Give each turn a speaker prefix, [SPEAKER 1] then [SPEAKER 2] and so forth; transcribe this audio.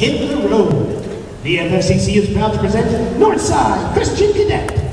[SPEAKER 1] hit the road. The FFCC is proud to present Northside Christian Cadet.